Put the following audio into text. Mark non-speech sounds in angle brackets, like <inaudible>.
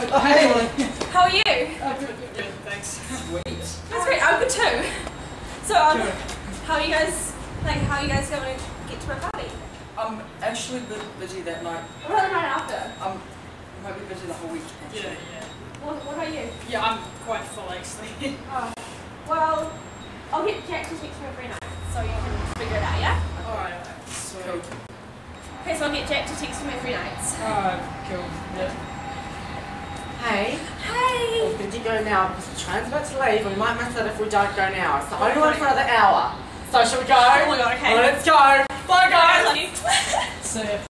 Oh, hey, How are you? Good, good. Thanks. Sweet. That's great. I'm good too. So, um, how are you guys? Like, how are you guys going to get to my party? I'm actually a bit busy that night. What about the night after? I'm I might be busy the whole week. Actually. Yeah, yeah. What, what about you? Yeah, I'm quite full actually. <laughs> oh. Well, I'll get Jack to text me every night, so you can figure it out. Yeah. All right. All right. Okay, so I'll get Jack to text me every night. Alright, cool. Yeah. Hey, Hey! we're going to go now because the train's about to leave and we might miss it if we don't go now. It's the only one for another hour. So shall we go? Oh my god, okay. Let's go. Bye guys. So. <laughs>